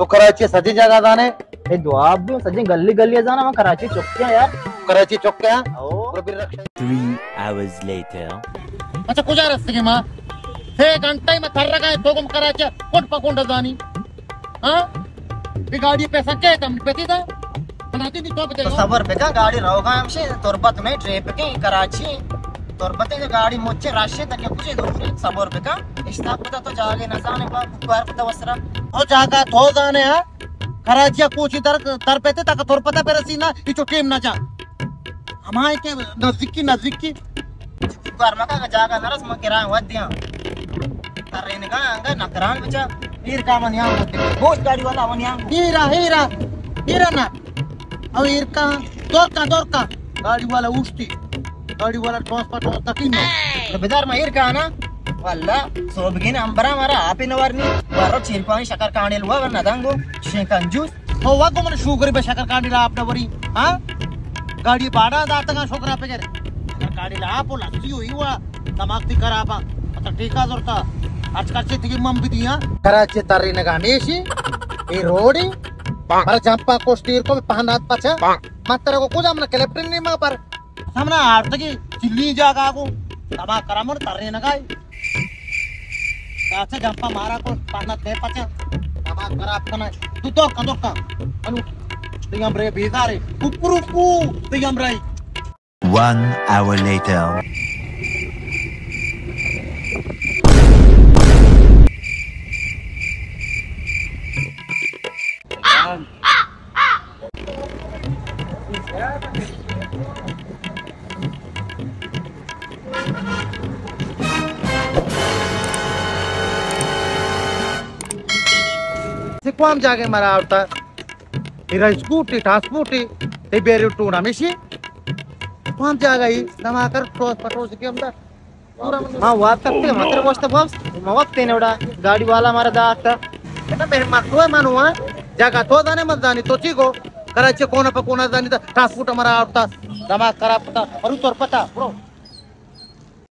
तो कराची सजी जगह जाने। ए दुआ भी सजी गली गली जाना मैं कराची चुक्कियाँ यार। कराची चौक क्या ओ Three hours later. अच्छा कुछ रस्ते माँ। हे घंटा में थर रखा है तो तुम कराचा कोट पकोंड जानी। हाँ? ये गाड़ी पैसा क्या है तुम पेती था बनाती नहीं तो तो बतेगा सबर पे का गाड़ी रहोगा हमसे तुरबत में ट्रिप के कराची। तुरबत में गाड़ी मुझे राशि तक कुछ दूर सबर पे का इस्ता पता तो जागे न जाने पर बार पता वसरा। हो जागा तो जाने हाँ। कराची कुछ इधर तर पेते तक तोर पता पे ना ये टीम ना जा। हमारे के नज़दीक की नज़दीक। की बार मका का जागा नरस म किराए वद्या तरेन का अंगा नकरान बचा। हीर का मन यहाँ होते बहुत गाड़ी वाला वन यहाँ हीरा हीरा हीरा ना। अब हीरका दोरका दोरका गाड़ी वाला उठती। गाड़ी वाला ट्रांसपोर्ट होता की ना तो बेदार में हीर का ना? वल्ला सो बिगिन अंबरा मारा आपे नवरनी। बारो चिरपानी शकर कांडेल हुआ वरना दंगो। शेकन जूस हो वा को मन शुगर पे शकर काढीला आपल्या वरी हा? गाडी भाडा जात का छोकरा पे गेले शकर काढीला आपो लस्सी होई वा दिमाग ती करा आपा आता टीका जोरता आजकालची ती मम बिती हा? कराची तरी न गाणेशी ए रोडी। jampa kostir ko pahanat pacha matara ko kuja mana keleptin ni ma par samna arta ki chilli jaga ko tama karamon tarne na gai kacha jampa mara ko pahanat de pacha tama karap kana tu to ka ka anu tingam bre bizare kupurupu tingam rai One hour later. jage सिक्वाम जागे मरा आवता इरा scooty ट्रांसपोर्टी ते बेरे tuna मिशी। क्वाम जागे ही कर cross पटोस मतलब- हाँ, के अंदर? हाँ वो आप करते हो मात्र बस मवत तेरे उड़ा गाड़ी वाला मारा दा आता कितना मेरे मक्कू तो है मानू हाँ? जागा तो दाने मत दानी तो ची को कराची कोना पे कोना दानी तो ट्रांसपोर्ट हमारा आवता दमा खराब पता और उत्तर पता ब्रो।